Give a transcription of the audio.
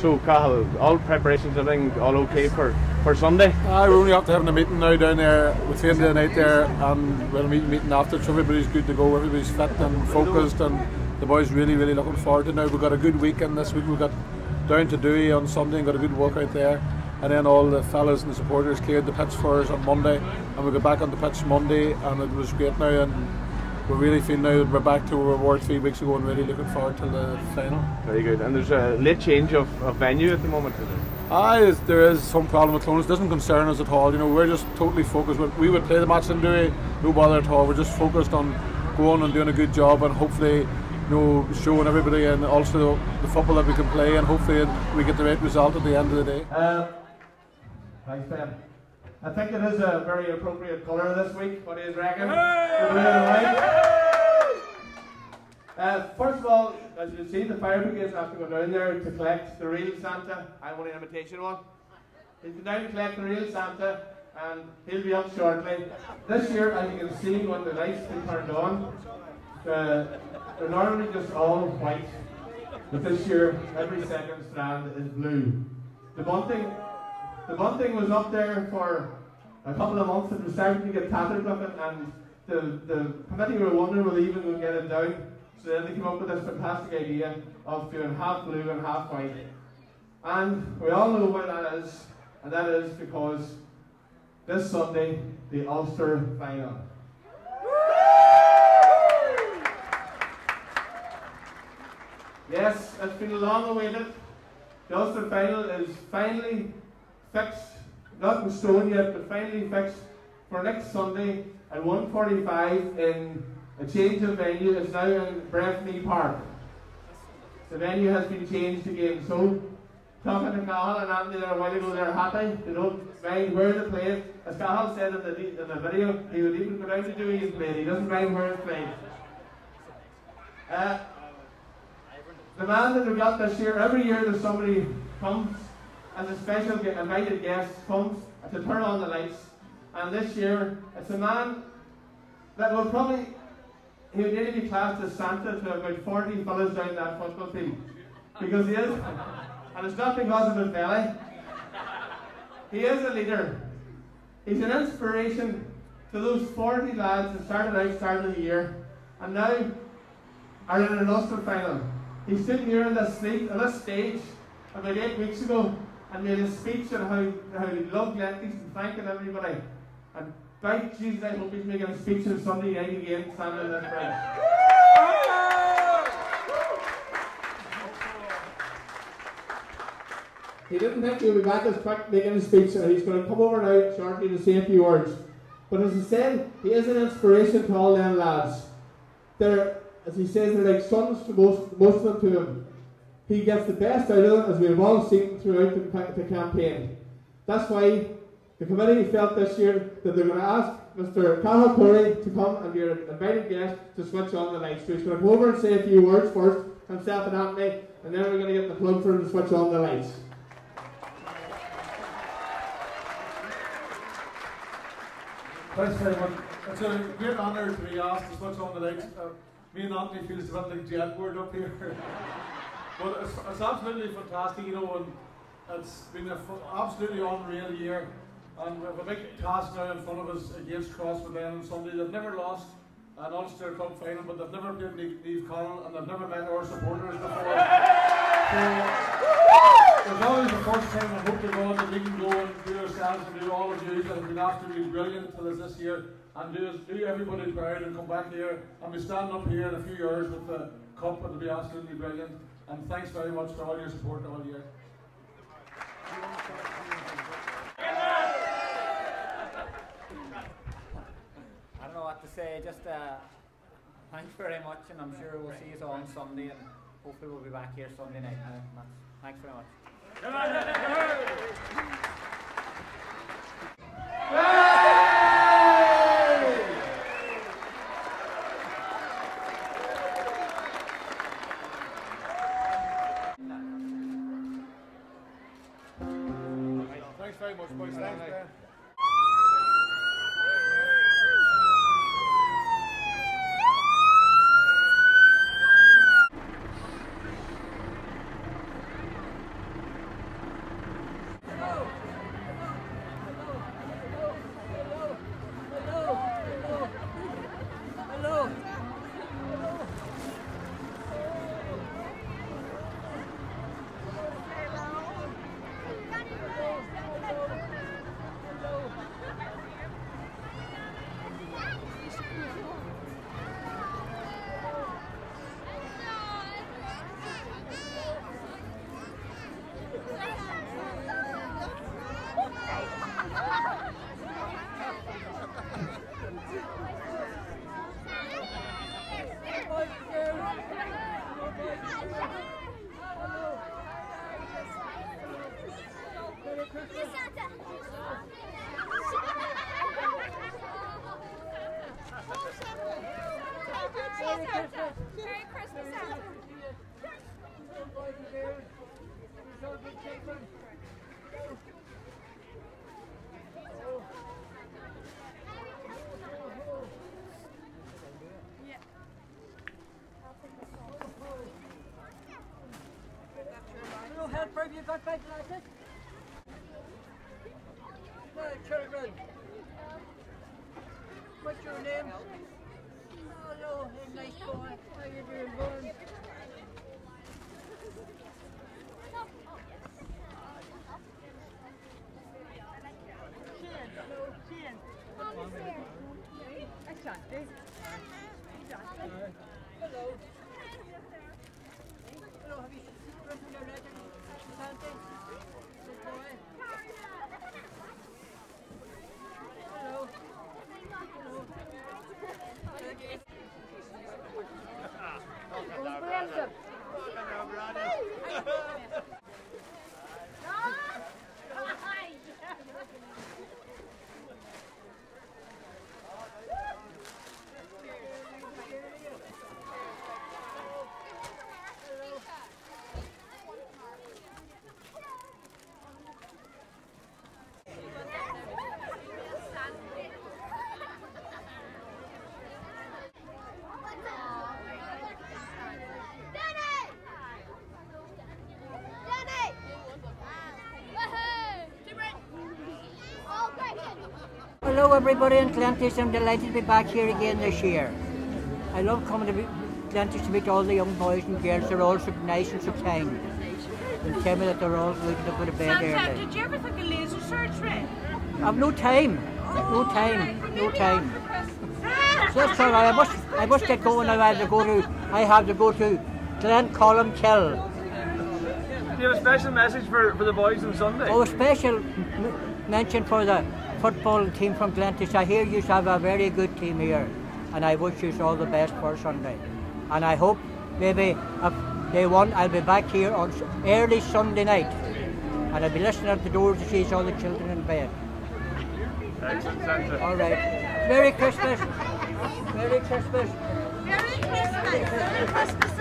So, Cathal, all preparations, everything all okay for, for Sunday? Uh, we're only after having a meeting now down there with the end of the night there, and we'll meet meeting after. So everybody's good to go, everybody's fit and focused, and the boys really, really looking forward to now. We've got a good weekend this week. We've got down to Dewey on Sunday and got a good workout there. And then all the fellas and the supporters cleared the pitch for us on Monday, and we got back on the pitch Monday, and it was great now. And we're really feeling now that we're back to where we were three weeks ago, and really looking forward to the final. Very good. And there's a late change of, of venue at the moment, is it? Ah, there is some problem with Clones. It doesn't concern us at all. You know, we're just totally focused. We would play the match in Dewey, no bother at all. We're just focused on going and doing a good job, and hopefully, you know, showing everybody and also the football that we can play, and hopefully we get the right result at the end of the day. Uh, thanks, Ben. I think it is a very appropriate colour this week. What do you reckon? Uh, first of all, as you see, the fire brigades have to go down there to collect the real Santa. I want an imitation one. He's going down to collect the real Santa, and he'll be up shortly. This year, as you can see, when the lights been turned on, the, they're normally just all white, but this year, every second strand is blue. The bunting, the bunting was up there for a couple of months. and was starting to get tattered looking, and the, the committee were wondering will even go get it down. So then they came up with this fantastic idea of doing half blue and half white. And we all know why that is, and that is because this Sunday, the Ulster final. Yes, it's been long awaited. The Ulster final is finally fixed, not in stone yet, but finally fixed for next Sunday at 1.45 in a change of venue. It's now in Breffni Park. The venue has been changed again. So, talking to Cathal and Andy there a while ago, they're happy. They don't mind where they play. As Cathal said in the, in the video, he would even go down to Dewey and play. He doesn't mind where it's played. Uh, the man that we got this year, every year there's somebody comes as a special invited guest comes to turn on the lights. And this year, it's a man that will probably, he would be classed as Santa to about 40 fellas down that football field. Because he is, and it's not because of his belly. He is a leader. He's an inspiration to those 40 lads that started out start of the year and now are in an Ulster final. He's sitting here in this, seat, on this stage about eight weeks ago and made a speech on how, how he loved Lennox and thanking everybody. And by Jesus, I hope he's making a speech on Sunday night again, in this bridge. He didn't think he'd be back as quick making a speech, so he's going to come over now shortly to say a few words. But as I said, he is an inspiration to all them lads. They're, as he says, they're like sons to most, most of them to him. He gets the best out of them, as we've all seen throughout the, the campaign. That's why the committee felt this year that they're going to ask Mr. Cathal Corey to come and be an invited guest to switch on the lights. So he's going to go over and say a few words first, himself and Anthony, and then we're going to get the plug for him to switch on the lights. Thanks very much. It's a great honour to be asked to switch on the lights. Uh, me and Anthony feels a bit like board up here. but it's, it's absolutely fantastic, you know, and it's been an absolutely unreal year. And we have a big task now in front of us against Crosswood on Sunday. They've never lost an Ulster Cup final, but they've never played Naomh Conaill and they've never met our supporters before. So, it's always the first time I hope to God that we can go and do ourselves and do all of you that have been absolutely brilliant to us this year and do, do everybody proud and come back here and we stand up here in a few years with the cup it'll be absolutely brilliant. And thanks very much for all your support all year. I don't know what to say. Just uh, thanks very much, and I'm sure we'll see you all on Sunday, and hopefully we'll be back here Sunday night. Thanks very much. Thanks very much, boys. Thanks, Ben. Merry Christmas, Santa. No help have you got back glasses? No, children. What's your name? Hello, hey, nice boy. How you doing, boy? Hello. Hello, have you written your letter? Santa? Good boy. Hello. Hello. Danny! Danny! Woohoo! Oh, great. Hello everybody in Glenties, I'm delighted to be back here again this year. I love coming to Glenties to meet all the young boys and girls, they're all so nice and so kind. They tell me that they're all up with a bed Santa, early. did you ever think of laser surgery? I've no time, oh, no time, no time. So that's all right, I must, I must get going now, I have to go to, I have to go to Glencolmcille. Do you have a special message for, for the boys on Sunday? Oh, a special m- mention for the football team from Glenties. I hear you have a very good team here, and I wish you all the best for Sunday. And I hope maybe if they won, I'll be back here on early Sunday night, and I'll be listening at the door to see all the children in bed. Excellent, Santa. All right. Merry Christmas. Merry Christmas. Merry Christmas! Merry Christmas,